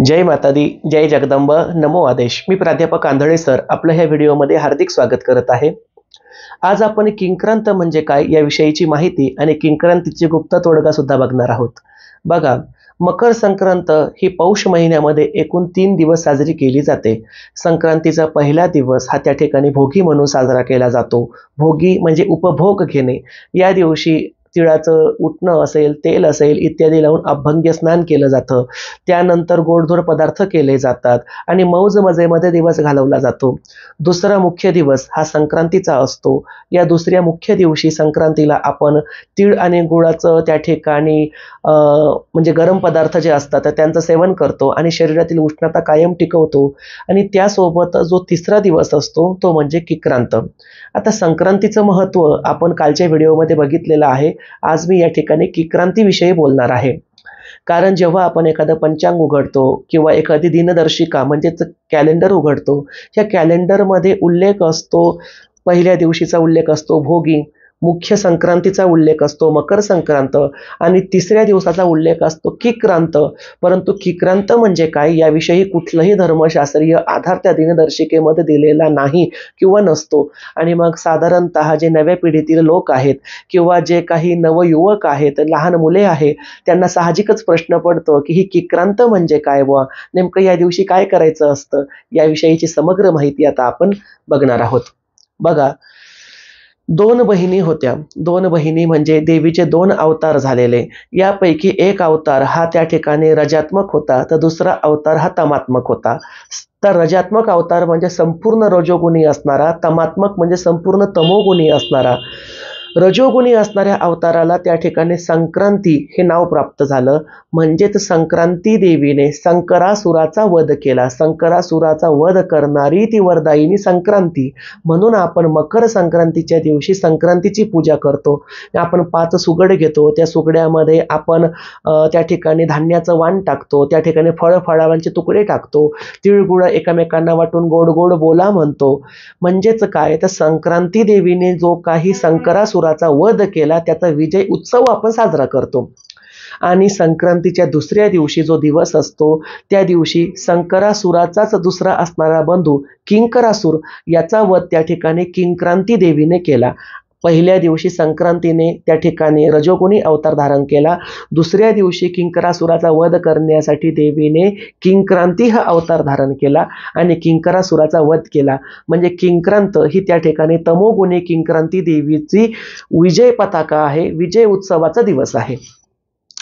जय माता दी जय जगदंब नमो आदेश. मी प्राध्यापक आंधळे सर आपलं ह्या व्हिडिओमध्ये हार्दिक स्वागत करत आहे. आज आपण किंक्रांत म्हणजे काय याविषयीची माहिती आणि किंक्रांतीची गुप्त तोडगा सुद्धा बघणार आहोत. बघा मकर संक्रांत ही पौष महिन्यामध्ये एकूण तीन दिवस साजरी केली जाते. संक्रांतीचा पहिला दिवस हा त्या ठिकाणी भोगी म्हणून साजरा केला जातो. भोगी म्हणजे उपभोग घेणे. या दिवशी तिळाचं उठणं असेल तेल असेल इत्यादी लावून अभंग्य स्नान केलं जातं. त्यानंतर गोडधोड पदार्थ केले जातात आणि मौज मजेमध्ये दिवस घालवला जातो. दुसरा मुख्य दिवस हा संक्रांतीचा असतो. या दुसऱ्या मुख्य दिवशी संक्रांतीला आपण तीळ आणि गुळाचं त्या ठिकाणी म्हणजे गरम पदार्थ जे असतात तर त्यांचं सेवन करतो आणि शरीरातील उष्णता कायम टिकवतो. आणि त्यासोबत जो तिसरा दिवस असतो तो म्हणजे किक्रांत. आता संक्रांतीचं महत्त्व आपण कालच्या व्हिडिओमध्ये बघितलेलं आहे. आज मी या ठिकाणी किक्रांतीविषयी बोलणार आहे. कारण जेव्हा आपण एखादं पंचांग उघडतो किंवा एखादी दिनदर्शिका म्हणजेच कॅलेंडर उघडतो या कॅलेंडरमध्ये उल्लेख असतो पहिल्या दिवशीचा उल्लेख असतो भोगी. मुख्य संक्रांतीचा उल्लेख असतो मकर संक्रांत आणि तिसऱ्या दिवसाचा उल्लेख असतो किक्रांत. परंतु किक्रांत म्हणजे काय याविषयी कुठलंही धर्मशास्त्रीय आधार त्या दिनदर्शिकेमध्ये दिलेला नाही किंवा नसतो. आणि मग साधारणतः जे नव्या पिढीतील लोक आहेत किंवा जे काही नवयुवक आहेत लहान मुले आहेत त्यांना साहजिकच प्रश्न पडतो की ही किक्रांत म्हणजे काय बुवा? नेमकं या दिवशी काय करायचं असतं? याविषयीची समग्र माहिती आता आपण बघणार आहोत. बघा दोन बहिणी होत्या. दोन बहिणी म्हणजे देवीचे दोन अवतार झालेले. यापैकी एक अवतार हा त्या ठिकाणी रजात्मक होता तर दुसरा अवतार हा तमात्मक होता. तर रजात्मक अवतार म्हणजे संपूर्ण रजोगुणी असणारा तमात्मक म्हणजे संपूर्ण तमोगुणी असणारा. रजोगुणी असणाऱ्या अवताराला त्या ठिकाणी संक्रांती हे नाव प्राप्त झालं. म्हणजेच संक्रांती देवीने संकरासुराचा वध केला. संकरासुराचा वध करणारी ती वरदायिनी संक्रांती. म्हणून आपण मकर संक्रांतीच्या दिवशी संक्रांतीची पूजा करतो. आपण पाच सुगड घेतो. त्या सुगड्यामध्ये आपण त्या ठिकाणी धान्याचं वाण टाकतो. त्या ठिकाणी फळ फळावांचे तुकडे टाकतो. तिळगुळ एकमेकांना वाटून गोड गोड बोला म्हणतो. म्हणजेच काय? तर संक्रांती देवीने जो काही असुराचा वध केला त्याचा विजय उत्सव आपण साजरा करतो. आणि संक्रांतीच्या दुसऱ्या दिवशी जो दिवस असतो त्या दिवशी संकरासुराचाच दुसरा असणारा बंधू किंकरासूर याचा वध त्या ठिकाणी किंक्रांती देवीने केला. पहिल्या दिवशी संक्रांतीने त्या ठिकाणी रजोगुणी अवतार धारण केला. दुसऱ्या दिवशी किंकरासुराचा वध करण्यासाठी देवीने किंक्रांती हा अवतार धारण केला आणि किंकरासुराचा वध केला. म्हणजे किंक्रांत ही त्या ठिकाणी तमोगुणी किंक्रांती देवीची विजय पताका आहे. विजय उत्सवाचा दिवस आहे.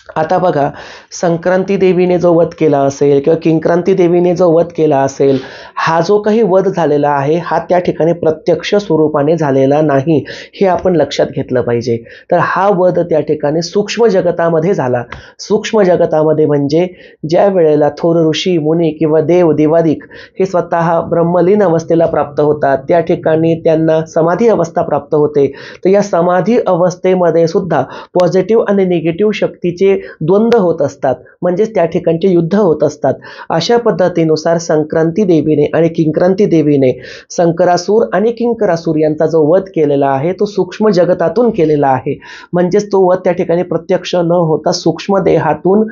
आता बघा संक्रांती देवीने जो वध केला असेल किंवा किंक्रांती देवीने जो वध केला असेल हा जो काही वध झालेला आहे हा त्या ठिकाणी प्रत्यक्ष स्वरूपाने झालेला नाही हे आपण लक्षात घेतलं पाहिजे. तर हा वध त्या ठिकाणी सूक्ष्म जगतामध्ये झाला. सूक्ष्म जगतामध्ये म्हणजे ज्या वेळेला थोर ऋषी मुनी किंवा देव देवादिक हे स्वतः ब्रह्मलीन अवस्थेला प्राप्त होतात त्या ठिकाणी त्यांना समाधी अवस्था प्राप्त होते. तर या समाधी अवस्थेमध्ये सुद्धा पॉझिटिव्ह आणि निगेटिव्ह शक्तीचे द्वंद्व होत असतात. म्हणजेच त्या ठिकाणचे युद्ध होत असतात. अशा पद्धतीनुसार संक्रांती देवीने आणि किंक्रांती देवीने संकरासूर आणि किंकरासूर यांचा जो वध केलेला आहे तो सूक्ष्म जगतातून केलेला आहे. म्हणजेच तो वध त्या ठिकाणी प्रत्यक्ष न होता सूक्ष्म देहातून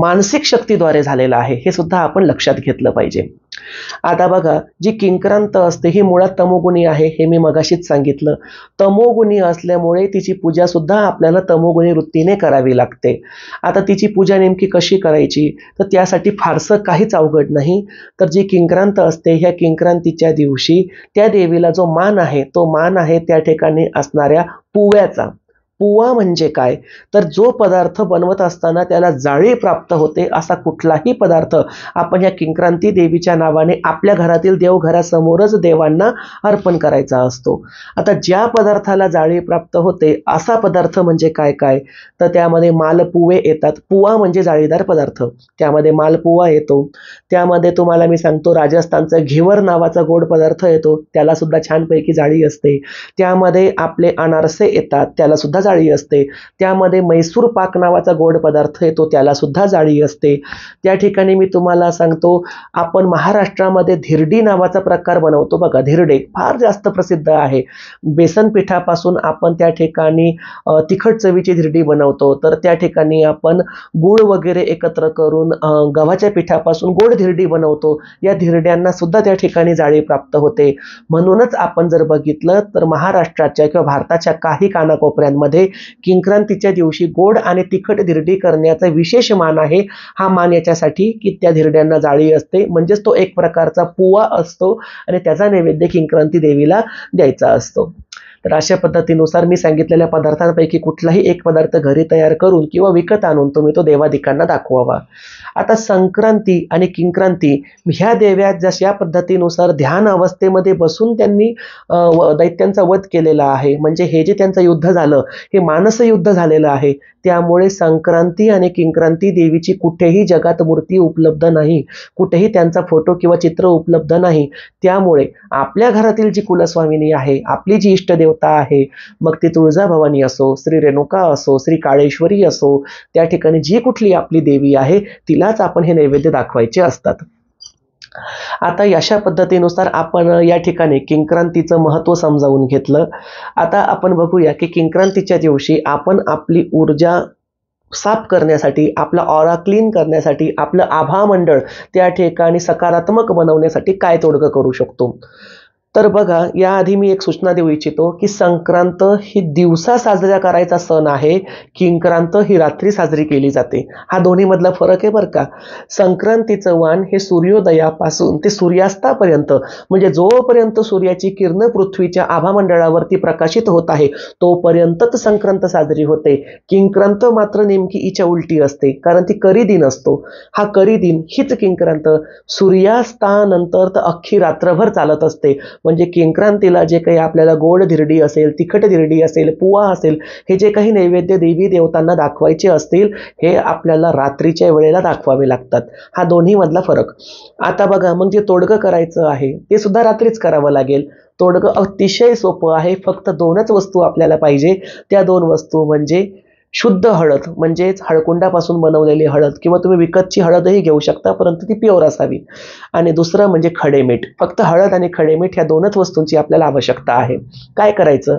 मानसिक शक्तीद्वारे झालेला आहे हे सुद्धा आपण लक्षात घेतलं पाहिजे. आता बघा जी किंक्रांत असते ही मुळात तमोगुणी आहे हे मी मगाशीच सांगितलं. तमोगुणी असल्यामुळे तिची पूजा सुद्धा आपल्याला तमोगुणी वृत्तीने करावी लागते. आता तिची पूजा नेमकी कशी करायची? तर त्यासाठी फारसं काहीच अवघड नाही. तर जी किंक्रांत असते ह्या किंक्रांतीच्या दिवशी त्या देवीला जो मान आहे तो मान आहे त्या ठिकाणी असणाऱ्या पुव्याचा. पुवा म्हणजे काय? तर जो पदार्थ बनवत असताना त्याला जाळी प्राप्त होते असा कुठलाही पदार्थ आपण या किंक्रांती देवीच्या नावाने आपल्या घरातील देवघरासमोरच देवांना अर्पण करायचा असतो. आता ज्या पदार्थाला जाळी प्राप्त होते असा पदार्थ म्हणजे काय काय? तर त्यामध्ये मालपुवे येतात. पुवा म्हणजे जाळीदार पदार्थ. त्यामध्ये मालपुवा येतो. त्यामध्ये तुम्हाला मी सांगतो राजस्थानचा घिवर नावाचा गोड पदार्थ येतो. त्याला सुद्धा छानपैकी जाळी असते. त्यामध्ये आपले अनारसे येतात. त्याला सुद्धा जाळी असते. त्यामध्ये मैसूर पाक नावाचा गोड पदार्थ येतो त्याला सुद्धा जाळी असते. त्या ठिकाणी मी तुम्हाला सांगतो आपण महाराष्ट्रामध्ये धिरडी नावाचा प्रकार बनवतो बघा. धिरडे फार जास्त प्रसिद्ध आहे. बेसन पिठापासून आपण त्या ठिकाणी तिखट चवीची धिरडी बनवतो. तर त्या ठिकाणी आपण गूळ वगैरे एकत्र करून गव्हाच्या पिठापासून गोड धिरडी बनवतो. या धिरड्यांना सुद्धा त्या ठिकाणी जाळी प्राप्त होते. म्हणूनच आपण जर बघितलं तर महाराष्ट्राच्या किंवा भारताच्या काही कानाकोपऱ्यांमध्ये किंक्रांतीच्या दिवशी गोड आणि तिखट धिरडी करण्याचा विशेष मान आहे. हा मान याच्यासाठी की त्या धिरड्यांना जाळी असते. म्हणजेच तो एक प्रकारचा पुवा असतो आणि त्याचा नैवेद्य किंक्रांती देवीला द्यायचा असतो. तर अशा पद्धतीनुसार मी सांगितलेल्या पदार्थांपैकी कुठलाही एक पदार्थ घरी तयार करून किंवा विकत आणून तुम्ही तो देवाधिकांना दाखवावा. आता संक्रांती आणि किंक्रांती ह्या देव्या जशा पद्धतीनुसार ध्यान अवस्थेमध्ये बसून त्यांनी व- दैत्यांचा वध केलेला आहे. म्हणजे हे जे त्यांचं युद्ध झालं हे मानस युद्ध झालेलं आहे. त्यामुळे संक्रांती आणि किंक्रांती देवीची कुठेही जगात मूर्ती उपलब्ध नाही. कुठेही त्यांचा फोटो किंवा चित्र उपलब्ध नाही. त्यामुळे आपल्या घरातील जी कुलस्वामिनी आहे आपली जी देवता आहे. मग ती तुळजाभवानी असो श्री रेणुका असो श्री काळेश्वरी असो त्या ठिकाणी जी कुठली आपली देवी आहे तिलाच आपण हे नैवेद्य दाखवायचे असतात. आता अशा पद्धतीनुसार आपण या ठिकाणी किंक्रांतीचं महत्त्व समजावून घेतलं. आता आपण बघूया की किंक्रांतीच्या दिवशी आपण आपली ऊर्जा साफ करण्यासाठी आपला ऑरा क्लीन करण्यासाठी आपलं आभा मंडळ त्या ठिकाणी सकारात्मक बनवण्यासाठी काय तोडगं करू शकतो? तर बघा याआधी मी एक सूचना देऊ इच्छितो की संक्रांत ही दिवसा साजरा करायचा सण आहे. किंक्रांत ही रात्री साजरी केली जाते. हा दोन्हीमधला फरक आहे बरं का. संक्रांतीचं वाण हे सूर्योदयापासून ते सूर्यास्तापर्यंत म्हणजे जोपर्यंत सूर्याची किरण पृथ्वीच्या आभामंडळावरती प्रकाशित होत आहे तोपर्यंतच संक्रांत साजरी होते. किंक्रांत मात्र नेमकी इच्या उलटी असते कारण ती करी दिन असतो. हा करी दिन हीच किंक्रांत. सूर्यास्तानंतर तर अख्खी रात्रभर चालत असते. म्हणजे किंक्रांतीला जे काही आपल्याला गोड धिरडी असेल तिखट धिरडी असेल पुवा असेल हे जे काही नैवेद्य देवी देवतांना दाखवायचे असतील हे आपल्याला रात्रीच्या वेळेला दाखवावे लागतात. हा दोन्हीमधला फरक. आता बघा मग जे तोडगं करायचं आहे ते सुद्धा रात्रीच करावं लागेल. तोडगं अतिशय सोपं आहे फक्त दोनच वस्तू आपल्याला पाहिजे. त्या दोन वस्तू म्हणजे शुद्ध हळद म्हणजेच हळकुंडापासून बनवलेली हळद किंवा तुम्ही विकतची हळदही घेऊ शकता परंतु ती प्युअर असावी. आणि दुसरं म्हणजे खडेमीठ फक्त हळद आणि खडेमीठ ह्या दोनच वस्तूंची आपल्याला आवश्यकता आहे. काय करायचं?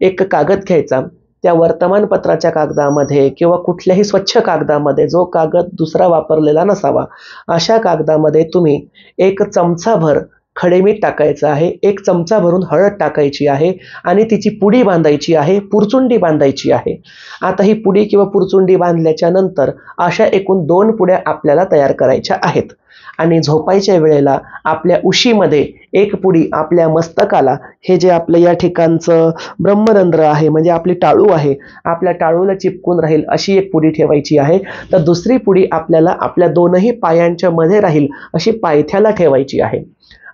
एक कागद घ्यायचा. त्या वर्तमानपत्राच्या कागदामध्ये किंवा कुठल्याही स्वच्छ कागदामध्ये जो कागद दुसरा वापरलेला नसावा अशा कागदामध्ये तुम्ही एक चमचाभर खडेमीठ टाकायचं आहे एक चमचा भरून हळद टाकायची आहे आणि तिची पुडी बांधायची आहे पुरचुंडी बांधायची आहे. आता ही पुडी किंवा पुरचुंडी बांधल्याच्या नंतर अशा एकूण दोन पुड्या आपल्याला तयार करायच्या आहेत. आणि झोपायच्या वेळेला आपल्या उशीमध्ये एक पुडी आपल्या मस्तकाला हे जे आपलं या ठिकाणचं ब्रह्मरंध्र आहे म्हणजे आपली टाळू आहे आपल्या टाळूला चिपकून राहील अशी एक पुडी ठेवायची आहे. तर दुसरी पुडी आपल्याला आपल्या दोनही पायांच्या मध्ये राहील अशी पायथ्याला ठेवायची आहे.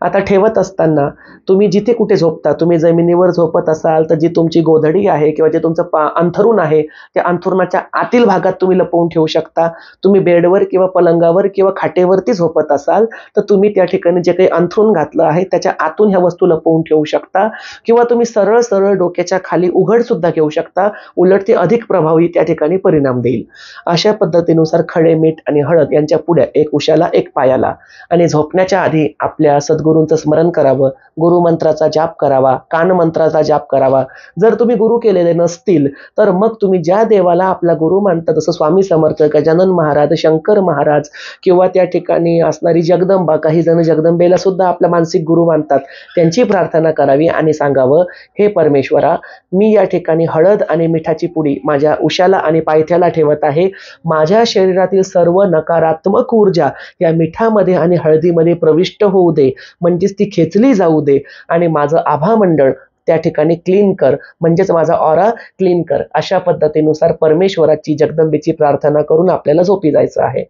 आता ठेवत असताना तुम्ही जिथे कुठे झोपता तुम्ही जमिनीवर झोपत असाल तर जी तुमची गोधडी आहे किंवा जे तुमचं पा अंथरूण आहे त्या अंथरुणाच्या आतील भागात तुम्ही लपवून ठेवू शकता. तुम्ही बेडवर किंवा पलंगावर किंवा खाटेवरती झोपत असाल तर तुम्ही त्या ठिकाणी जे काही अंथरून घातलं आहे त्याच्या आतून ह्या वस्तू लपवून ठेवू शकता. किंवा तुम्ही सरळ सरळ डोक्याच्या खाली उघड सुद्धा घेऊ शकता. उलट ती अधिक प्रभावी त्या ठिकाणी परिणाम देईल. अशा पद्धतीनुसार खडे मीठ आणि हळद यांच्या पुढ्या एक उशाला एक पायाला. आणि झोपण्याच्या आधी आपल्या गुरूंचं स्मरण करावं गुरुमंत्राचा जाप करावा कानमंत्राचा जाप करावा. जर तुम्ही गुरु केलेले नसतील तर मग तुम्ही ज्या देवाला आपला गुरु मानता जसं स्वामी समर्थ गजानन महाराज शंकर महाराज किंवा त्या ठिकाणी असणारी जगदंबा काही जण जगदंबेला सुद्धा आपला मानसिक गुरु मानतात त्यांची प्रार्थना करावी आणि सांगावं हे परमेश्वरा मी या ठिकाणी हळद आणि मिठाची पुडी माझ्या उशाला आणि पायथ्याला ठेवत आहे. माझ्या शरीरातील सर्व नकारात्मक ऊर्जा या मिठामध्ये आणि हळदीमध्ये प्रविष्ट होऊ दे. म्हणजेच ती खेचली जाऊ दे. आणि माझं आभामंडळ त्या ठिकाणी क्लीन कर. म्हणजेच माझा ऑरा क्लीन कर. अशा पद्धतीनुसार परमेश्वराची जगदंबेची प्रार्थना करून आपल्याला झोपी जायचं आहे.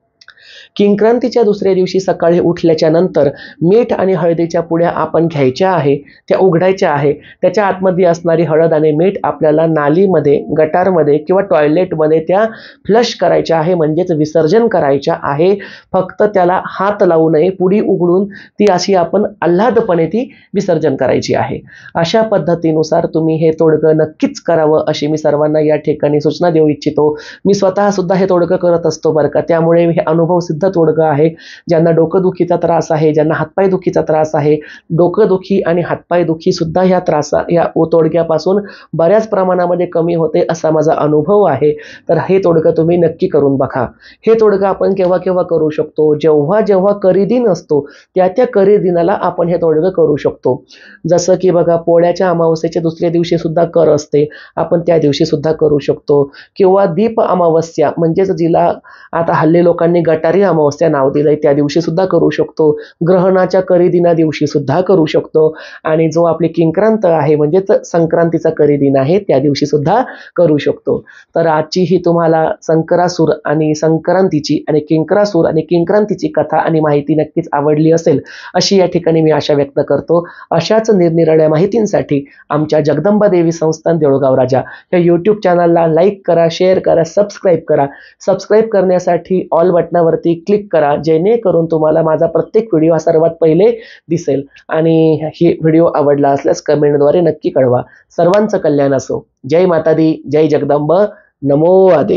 किंक्रांतीच्या दुसऱ्या दिवशी सकाळी उठल्याच्या नंतर मीठ आणि हळदीच्या पुड्या आपण घ्यायच्या आहे त्या उघडायच्या आहे त्याच्या आतमध्ये असणारी हळद आणि मीठ आपल्याला नालीमध्ये गटारमध्ये किंवा टॉयलेटमध्ये त्या फ्लश करायच्या आहे म्हणजेच विसर्जन करायच्या आहे. फक्त त्याला हात लावू नये पुडी उघडून ती अशी आपण आल्हादपणे ती विसर्जन करायची आहे. अशा पद्धतीनुसार तुम्ही हे तोडगं नक्कीच करावं अशी मी सर्वांना या ठिकाणी सूचना देऊ इच्छितो. मी स्वतः सुद्धा हे तोडगं करत असतो बरं का त्यामुळे हे अनुभव सिद्ध तोडगं आहे ज्यांना डोकंदुखीचा त्रास आहे ज्यांना हातपाय दुखीचा त्रास आहे डोकंदुखी आणि हातपाय दुखी सुद्धा या त्रासा या तोडग्यापासून बऱ्याच प्रमाणामध्ये कमी होते असा माझा अनुभव आहे. तर हे तोडगं तुम्ही नक्की करून बघा. हे तोडगं आपण केव्हा केव्हा करू शकतो? जेव्हा जेव्हा करीदिन असतो त्या त्या करीदिनाला आपण हे तोडगं करू शकतो. जसं की बघा पोळ्याच्या अमावस्येच्या दुसऱ्या दिवशी सुद्धा कर असते. आपण त्या दिवशी सुद्धा करू शकतो. किंवा दीप अमावस्या म्हणजेच जिला आता हल्ली लोकांनी गटारी अमावस्या नाव दिलंय त्या दिवशी सुद्धा करू शकतो. ग्रहणाच्या करी दिना दिवशी सुद्धा करू शकतो. आणि जो आपली किंक्रांत आहे म्हणजेच संक्रांतीचा करी दिन आहे त्या दिवशी सुद्धा करू शकतो. तर आजची ही तुम्हाला संकरासूर आणि संक्रांतीची आणि किंक्रासूर आणि किंक्रांतीची कथा आणि माहिती नक्कीच आवडली असेल अशी या ठिकाणी मी आशा व्यक्त करतो. अशाच निरनिराळ्या माहितींसाठी आमच्या जगदंबा देवी संस्थान देऊळगाव राजा. या यूट्यूब चॅनलला लाईक करा शेअर करा सबस्क्राईब करा. सबस्क्राईब करण्यासाठी ऑल बटनावरती क्लिक करा जेणेकरून तुम्हाला माझा प्रत्येक व्हिडिओ हा सर्वात पहिले दिसेल. आणि ही व्हिडिओ आवडला असल्यास कमेंटद्वारे नक्की कळवा. सर्वांचं कल्याण असो. जय माता दी जय जगदंब. नमो आदे